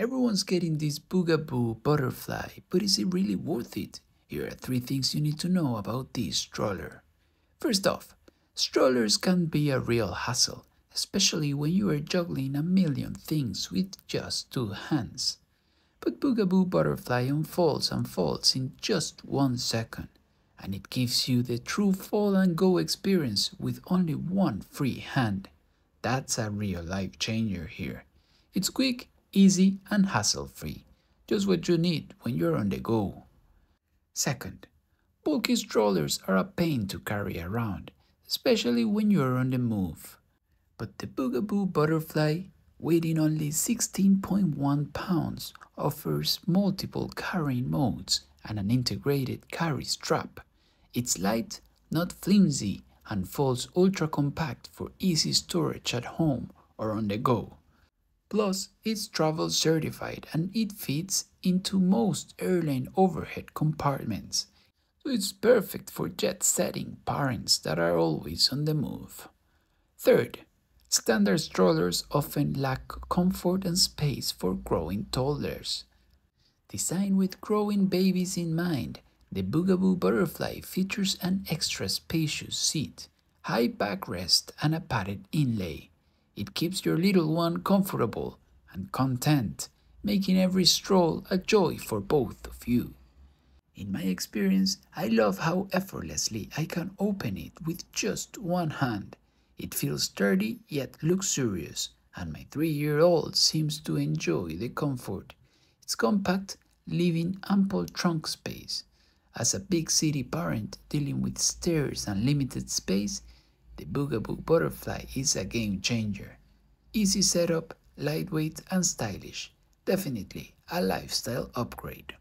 Everyone's getting this Bugaboo butterfly, but is it really worth it? Here are three things you need to know about this stroller. First off, strollers can be a real hassle, especially when you are juggling a million things with just two hands. But Bugaboo Butterfly unfolds and folds in just one second, and it gives you the true fall and go experience with only one free hand. That's a real life changer here. It's quick easy and hassle-free, just what you need when you're on the go. Second, bulky strollers are a pain to carry around, especially when you're on the move. But the Bugaboo Butterfly, weighing only 16.1 pounds, offers multiple carrying modes and an integrated carry strap. It's light, not flimsy, and folds ultra compact for easy storage at home or on the go. Plus, it's travel certified and it fits into most airline overhead compartments. So it's perfect for jet setting parents that are always on the move. Third, standard strollers often lack comfort and space for growing toddlers. Designed with growing babies in mind, the Bugaboo Butterfly features an extra spacious seat, high backrest, and a padded inlay. It keeps your little one comfortable and content, making every stroll a joy for both of you. In my experience, I love how effortlessly I can open it with just one hand. It feels sturdy yet luxurious, and my three-year-old seems to enjoy the comfort. It's compact, leaving ample trunk space. As a big city parent dealing with stairs and limited space, the Bugaboo Butterfly is a game changer. Easy setup, lightweight and stylish. Definitely a lifestyle upgrade.